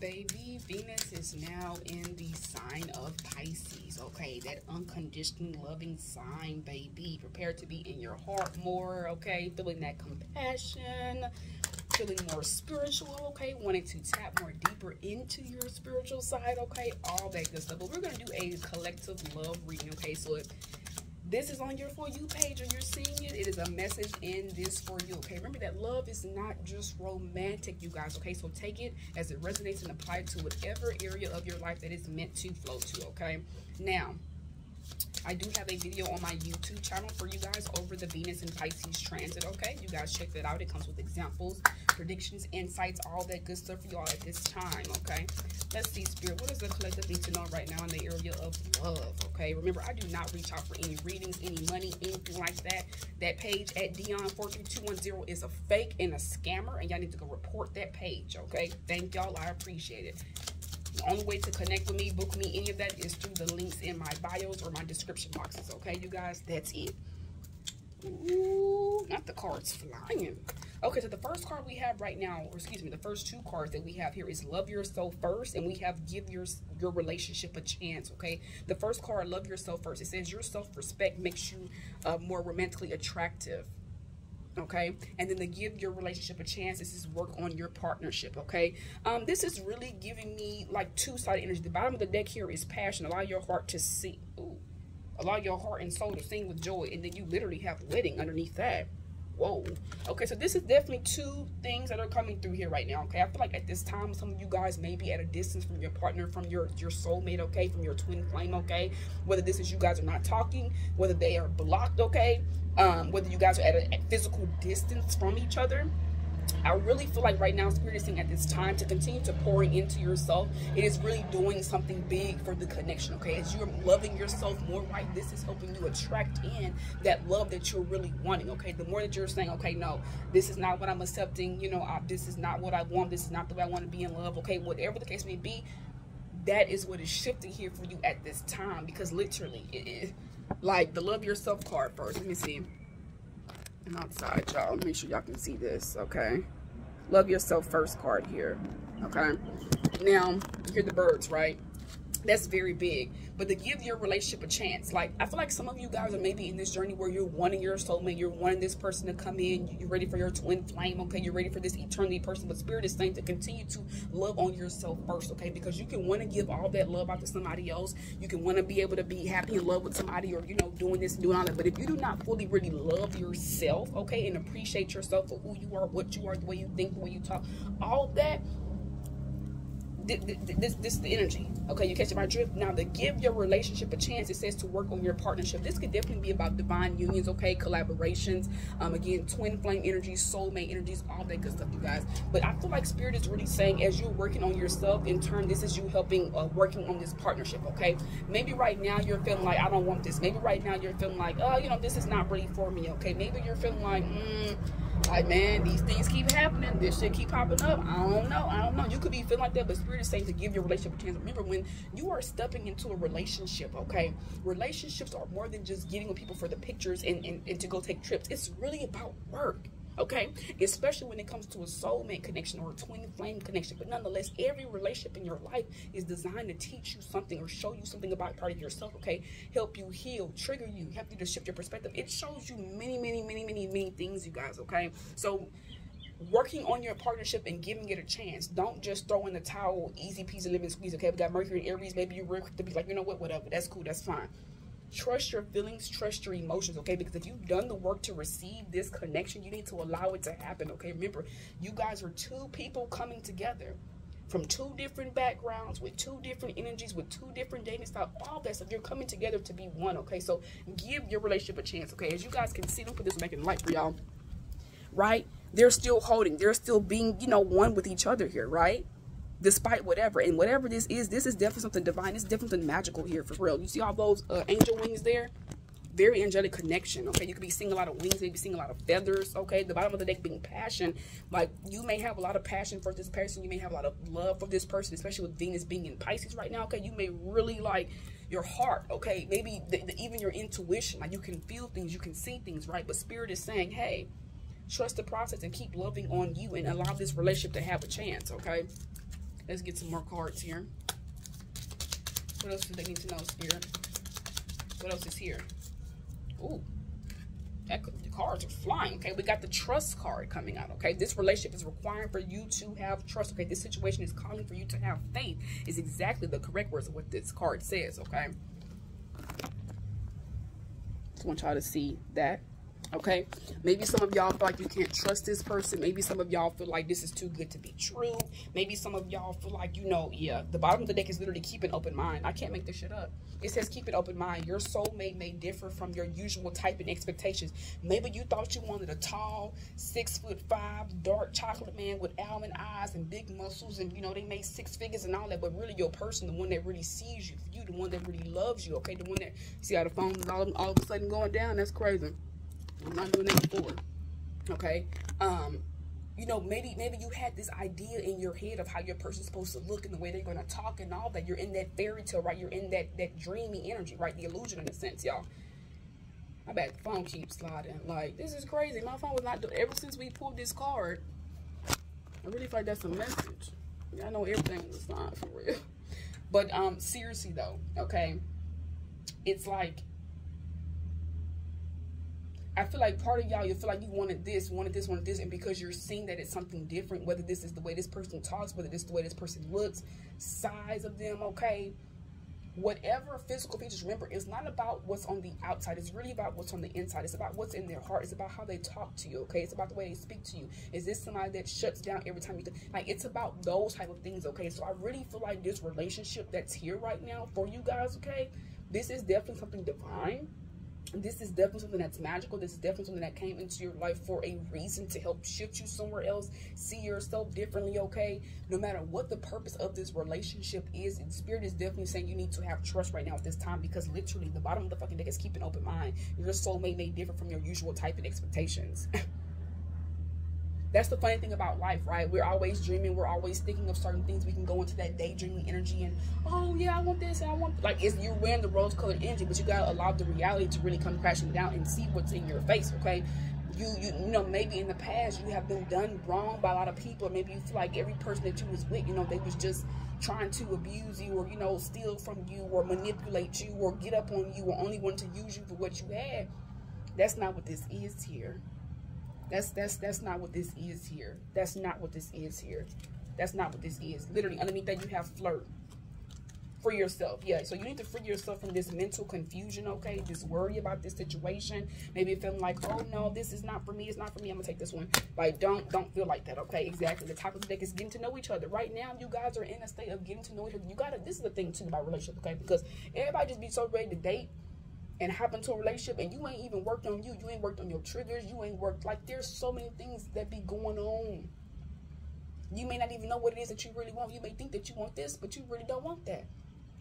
baby, Venus is now in the sign of Pisces, okay? That unconditional loving sign, baby. Prepare to be in your heart more, okay? Feeling that compassion, feeling more spiritual, okay? Wanting to tap more deeper into your spiritual side, okay? All that good stuff. But we're going to do a collective love reading, okay? So if this is on your For You page or you're seeing it, it is a message in this for you, okay? Remember that love is not just romantic, you guys, okay? So take it as it resonates and apply it to whatever area of your life that is meant to flow to, okay? Now, I do have a video on my YouTube channel for you guys over the Venus and Pisces transit, okay? You guys check that out. It comes with examples, predictions, insights, all that good stuff for y'all at this time, okay? Let's see, Spirit. What does the collective need to know right now in the area of love, okay? Remember, I do not reach out for any readings, any money, anything like that. That page at Dion43210 is a fake and a scammer, and y'all need to go report that page, okay? Thank y'all. I appreciate it. The only way to connect with me, book me, any of that is through the links in my bios or my description boxes. Okay, you guys, that's it. Ooh, not the cards flying. Okay, so the first card we have right now, or excuse me, the first two cards that we have here is Love Yourself First, and we have Give Your, your Relationship a Chance, okay? The first card, Love Yourself First, it says your self-respect makes you uh, more romantically attractive okay? And then to give your relationship a chance this is work on your partnership okay? Um this is really giving me like two-sided energy. The bottom of the deck here is passion. Allow your heart to see Ooh. allow your heart and soul to sing with joy. And then you literally have wedding underneath that whoa. Okay so this is definitely two things that are coming through here right now okay? I feel like at this time some of you guys may be at a distance from your partner from your your soulmate okay? From your twin flame okay? Whether this is you guys are not talking whether they are blocked okay? Um, whether you guys are at a physical distance from each other. I really feel like right now, Spirit is saying at this time to continue to pouring into yourself. It is really doing something big for the connection, okay? As you're loving yourself more, right? This is helping you attract in that love that you're really wanting, okay? The more that you're saying, okay, no, this is not what I'm accepting, you know, I, this is not what I want, this is not the way I want to be in love, okay? Whatever the case may be, that is what is shifting here for you at this time because literally, it is like the love yourself card first. Let me see. Outside, y'all. Make sure y'all can see this, okay? Love yourself first card here, okay? Now, you hear the birds, right? That's very big but to give your relationship a chance. Like I feel like some of you guys are maybe in this journey where you're wanting your soulmate, you're wanting this person to come in, you're ready for your twin flame, okay? You're ready for this eternity person, but spirit is saying to continue to love on yourself first, okay? Because you can want to give all that love out to somebody else. You can want to be able to be happy in love with somebody or you know doing this and doing all that. But if you do not fully really love yourself, okay, and appreciate yourself for who you are, what you are, the way you think, the way you talk, all that this this the energy. Okay you catch my drift. Now to give your relationship a chance it says to work on your partnership. This could definitely be about divine unions okay collaborations um again twin flame energies soulmate energies all that good stuff you guys. But i feel like spirit is really saying as you're working on yourself in turn this is you helping uh, working on this partnership okay? Maybe right now you're feeling like i don't want this. Maybe right now you're feeling like oh you know this is not really for me okay? Maybe you're feeling like mm, like man these things keep happening. This shit keep popping up. I don't know. I don't know. You could be feeling like that but spirit is saying to give your relationship a chance remember when you are stepping into a relationship okay relationships are more than just getting with people for the pictures and, and, and to go take trips. It's really about work okay? Especially when it comes to a soulmate connection or a twin flame connection. But nonetheless every relationship in your life is designed to teach you something or show you something about part of yourself okay? Help you heal trigger you help you to shift your perspective. It shows you many many many many many things you guys okay? So working on your partnership and giving it a chance. Don't just throw in the towel, easy peasy, lemon squeeze. Okay, we got Mercury and Aries. Maybe you're real quick to be like, you know what, whatever. That's cool. That's fine trust your feelings trust your emotions okay because if you've done the work to receive this connection you need to allow it to happen okay remember you guys are two people coming together from two different backgrounds with two different energies with two different dating styles all that stuff you're coming together to be one okay so give your relationship a chance okay as you guys can see don't put this making light for y'all right they're still holding they're still being you know one with each other here right despite whatever. And whatever this is, this is definitely something divine. It's definitely something magical here for real. You see all those uh, angel wings there? Very angelic connection, okay? You could be seeing a lot of wings, maybe seeing a lot of feathers, okay? The bottom of the deck being passion. Like, you may have a lot of passion for this person. You may have a lot of love for this person, especially with Venus being in Pisces right now, okay? You may really, like, your heart, okay? Maybe the, the, even your intuition. Like, you can feel things, you can see things, right? But Spirit is saying, hey, trust the process and keep loving on you and allow this relationship to have a chance, okay? Let's get some more cards here. What else do they need to know, Spirit? What else is here? Ooh. That, the cards are flying. Okay, we got the trust card coming out. Okay, this relationship is requiring for you to have trust. Okay, this situation is calling for you to have faith. Is exactly the correct words of what this card says. Okay, just want y'all to see that okay? Maybe some of y'all feel like you can't trust this person. Maybe some of y'all feel like this is too good to be true. Maybe some of y'all feel like you know yeah the bottom of the deck is literally keep an open mind. I can't make this shit up. It says keep an open mind. Your soulmate may differ from your usual type and expectations. Maybe you thought you wanted a tall six foot five dark chocolate man with almond eyes and big muscles and you know they made six figures and all that but really your person the one that really sees you you the one that really loves you okay? The one that see how the phone is all, all of a sudden going down? That's crazy I'm not doing that before. Okay. Um, you know, maybe maybe you had this idea in your head of how your person's supposed to look and the way they're gonna talk and all that. You're in that fairy tale, right? You're in that that dreamy energy, right? The illusion in a sense, y'all. Bet the phone keeps sliding. Like, this is crazy. My phone was not doing ever since we pulled this card. I really feel like that's a message. I know everything was not for real. But um seriously though, okay, it's like I feel like part of y'all, you feel like you wanted this, wanted this, wanted this, and because you're seeing that it's something different, whether this is the way this person talks, whether this is the way this person looks, size of them, okay, whatever physical features, remember, it's not about what's on the outside. It's really about what's on the inside. It's about what's in their heart. It's about how they talk to you, okay? It's about the way they speak to you. Is this somebody that shuts down every time you, like, it's about those type of things, okay? So I really feel like this relationship that's here right now for you guys, okay? This is definitely something divine this is definitely something that's magical. This is definitely something that came into your life for a reason to help shift you somewhere else, see yourself differently, okay? No matter what the purpose of this relationship is, and Spirit is definitely saying you need to have trust right now at this time because literally the bottom of the fucking deck is keep an open mind. Your soulmate may differ from your usual type and expectations. that's the funny thing about life, right? We're always dreaming. We're always thinking of certain things. We can go into that daydreaming energy and, oh, yeah, I want this and I want, like, it's, you're wearing the rose colored energy, but you got to allow the reality to really come crashing down and see what's in your face, okay? You, you, you know, maybe in the past you have been done wrong by a lot of people, or maybe you feel like every person that you was with, you know, they was just trying to abuse you or, you know, steal from you or manipulate you or get up on you or only want to use you for what you had. That's not what this is here. That's that's that's not what this is here. That's not what this is here. That's not what this is. Literally, underneath that you have flirt. For yourself, yeah. So you need to free yourself from this mental confusion, okay? This worry about this situation. Maybe feeling like, oh no, this is not for me. It's not for me. I'm gonna take this one. Like, don't don't feel like that, okay? Exactly. The top of the deck is getting to know each other. Right now, you guys are in a state of getting to know each other. You gotta. This is the thing too about relationships, okay? Because everybody just be so ready to date and hop into a relationship and you ain't even worked on you. You ain't worked on your triggers. You ain't worked like there's so many things that be going on. You may not even know what it is that you really want. You may think that you want this, but you really don't want that.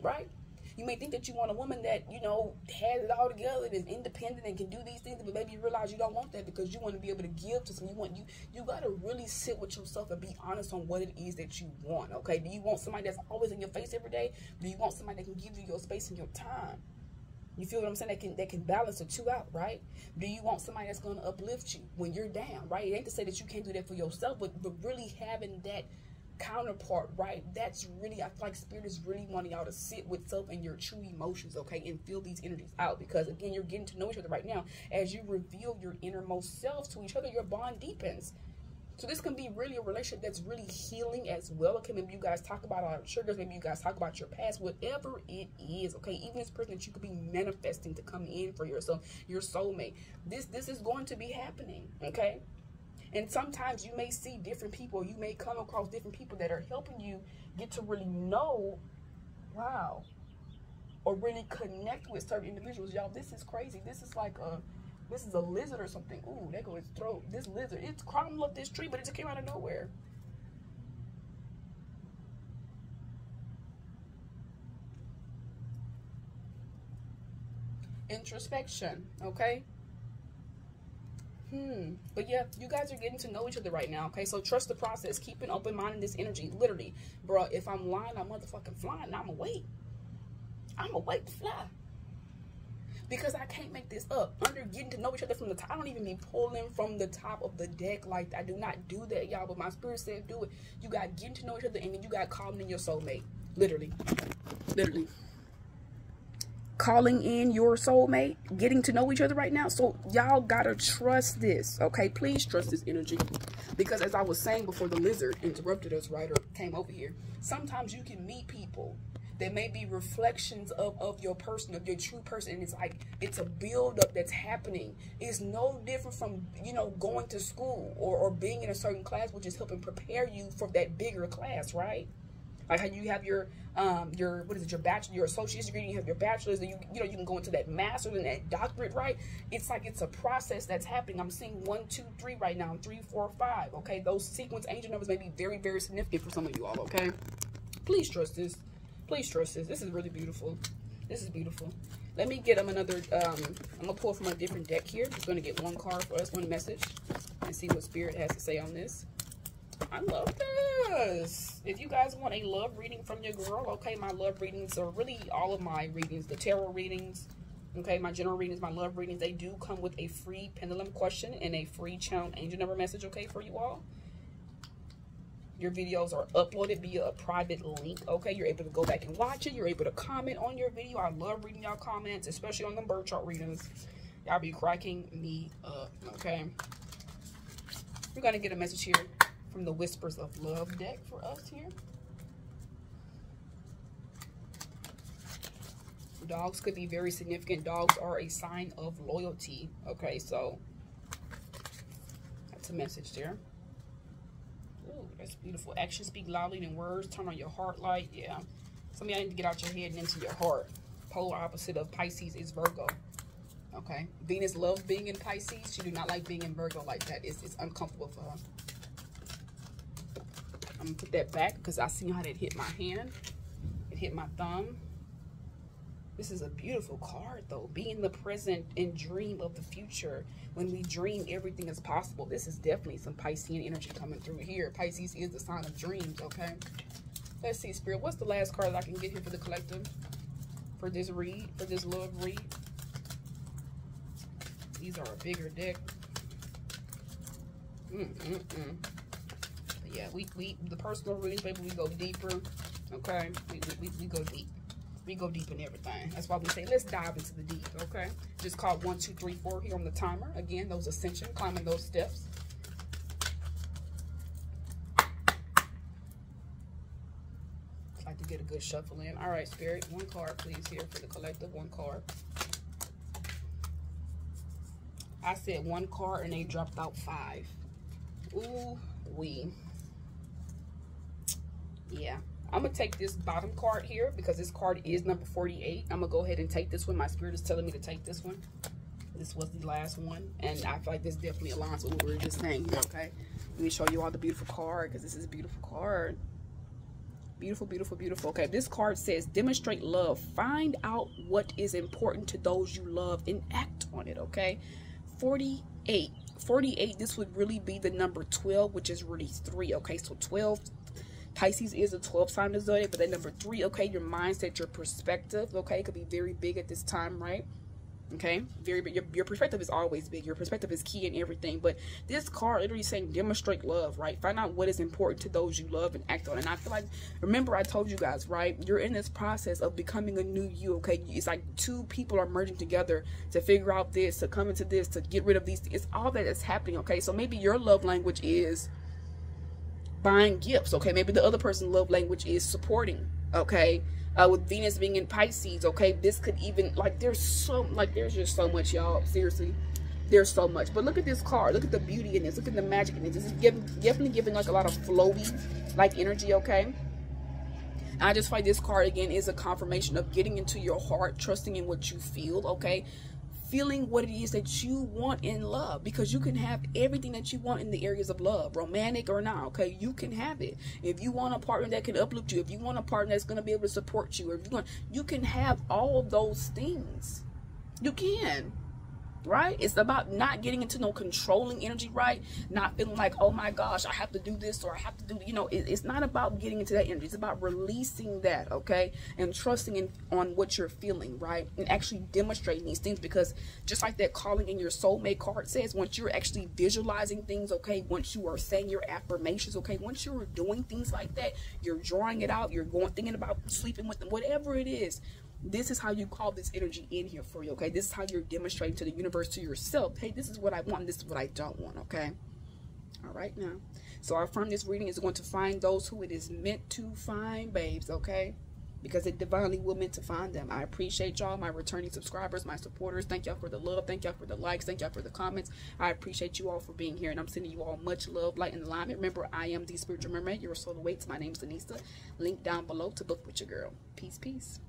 Right? You may think that you want a woman that, you know, has it all together is independent and can do these things, but maybe you realize you don't want that because you want to be able to give to someone. You want you you gotta really sit with yourself and be honest on what it is that you want. Okay. Do you want somebody that's always in your face every day? Do you want somebody that can give you your space and your time? You feel what I'm saying? They can they can balance the two out, right? Do you want somebody that's gonna uplift you when you're down, right? It ain't to say that you can't do that for yourself, but but really having that counterpart, right? That's really I feel like spirit is really wanting y'all to sit with self and your true emotions, okay, and feel these energies out because again, you're getting to know each other right now. As you reveal your innermost self to each other, your bond deepens. So this can be really a relationship that's really healing as well. Okay, maybe you guys talk about our triggers. Maybe you guys talk about your past. Whatever it is, okay. Even this person that you could be manifesting to come in for yourself, your soulmate. This this is going to be happening. Okay. And sometimes you may see different people. You may come across different people that are helping you get to really know, wow, or really connect with certain individuals. Y'all, this is crazy. This is like a this is a lizard or something. Ooh, there goes its throat. This lizard, it's crawling up this tree, but it just came out of nowhere. Introspection, okay? Hmm. But yeah, you guys are getting to know each other right now, okay? So trust the process. Keep an open mind in this energy. Literally, bro, if I'm lying, I'm motherfucking flying. I'm awake. I'm awake to fly. Because I can't make this up. Under getting to know each other from the top, I don't even be pulling from the top of the deck like I do not do that, y'all. But my spirit said do it. You got getting to know each other, and then you got calling in your soulmate. Literally, literally calling in your soulmate, getting to know each other right now. So y'all gotta trust this, okay? Please trust this energy. Because as I was saying before the lizard interrupted us, right, or came over here, sometimes you can meet people that may be reflections of, of your person, of your true person. And it's like, it's a buildup that's happening. It's no different from, you know, going to school or, or being in a certain class, which is helping prepare you for that bigger class, right? Like how you have your um your what is it your bachelor your associate's degree you have your bachelor's and you you know you can go into that master's and that doctorate right it's like it's a process that's happening i'm seeing one two three right now three four five okay those sequence angel numbers may be very very significant for some of you all okay please trust this please trust this. This is really beautiful. This is beautiful. Let me get them another um i'm gonna pull from a different deck here. Just gonna get one card for us one message and see what spirit has to say on this. I love this. If you guys want a love reading from your girl, okay, my love readings are really all of my readings, the tarot readings, okay, my general readings, my love readings, they do come with a free pendulum question and a free channel angel number message, okay, for you all. Your videos are uploaded via a private link, okay? You're able to go back and watch it. You're able to comment on your video. I love reading y'all comments, especially on the bird chart readings. Y'all be cracking me up, okay? We're to get a message here from the Whispers of Love deck for us here. Dogs could be very significant. Dogs are a sign of loyalty. Okay, so that's a message there. Ooh, that's beautiful. Actions speak loudly than words. Turn on your heart light. Yeah. Some of y'all need to get out your head and into your heart. Polar opposite of Pisces is Virgo. Okay. Venus loves being in Pisces. She do not like being in Virgo like that. It's, it's uncomfortable for her. I'm gonna put that back because I see how that hit my hand. It hit my thumb. This is a beautiful card though. Be in the present and dream of the future. When we dream, everything is possible. This is definitely some Piscean energy coming through here. Pisces is the sign of dreams, okay? Let's see, Spirit. What's the last card I can get here for the collective? For this read, for this love read. These are a bigger deck. Mm, mm, mm yeah, we, we the personal readings, baby, we go deeper. Okay, we, we, we go deep. We go deep in everything. That's why we say let's dive into the deep. Okay, just call one, two, three, four here on the timer. Again, those ascension, climbing those steps. Like to get a good shuffle in. All right, Spirit, one card, please, here for the collective. One card. I said one card and they dropped out five. Ooh, we yeah i'm gonna take this bottom card here because this card is number 48 i'm gonna go ahead and take this one. My spirit is telling me to take this one. This was the last one and i feel like this definitely aligns with what we were just saying okay? Let me show you all the beautiful card because this is a beautiful card. Beautiful beautiful beautiful. Okay this card says demonstrate love. Find out what is important to those you love and act on it okay? 48 48 this would really be the number 12 which is really three okay? So 12 Pisces is a 12 sign of zodiac, but then number three, okay, your mindset, your perspective, okay, could be very big at this time, right? Okay, very big. Your, your perspective is always big. Your perspective is key in everything. But this card literally saying demonstrate love, right? Find out what is important to those you love and act on. And I feel like, remember, I told you guys, right? You're in this process of becoming a new you, okay? It's like two people are merging together to figure out this, to come into this, to get rid of these. It's all that is happening, okay? So maybe your love language is buying gifts okay? Maybe the other person's love language is supporting okay? Uh, with venus being in pisces okay? This could even like there's so like there's just so much y'all. Seriously. There's so much. But look at this card. Look at the beauty in this. Look at the magic in this. This is giving, definitely giving like a lot of flowy like energy okay? I just find this card again is a confirmation of getting into your heart, trusting in what you feel, okay? Feeling what it is that you want in love because you can have everything that you want in the areas of love romantic or not okay? You can have it. If you want a partner that can uplift you if you want a partner that's going to be able to support you or if you want you can have all of those things. You can right? It's about not getting into no controlling energy, right? Not feeling like, oh my gosh, I have to do this or I have to do, you know, it, it's not about getting into that energy. It's about releasing that, okay? And trusting in on what you're feeling, right? And actually demonstrating these things because just like that calling in your soulmate card says, once you're actually visualizing things, okay, once you are saying your affirmations, okay, once you're doing things like that, you're drawing it out, you're going thinking about sleeping with them, whatever it is, this is how you call this energy in here for you, okay? This is how you're demonstrating to the universe, to yourself, hey, this is what I want, this is what I don't want, okay? All right, now. So our affirm this reading is going to find those who it is meant to find, babes, okay? Because it divinely will meant to find them. I appreciate y'all, my returning subscribers, my supporters. Thank y'all for the love. Thank y'all for the likes. Thank y'all for the comments. I appreciate you all for being here, and I'm sending you all much love, light, and alignment. Remember, I am the spiritual mermaid. Your soul awaits. My name is Anissa. Link down below to book with your girl. Peace, peace.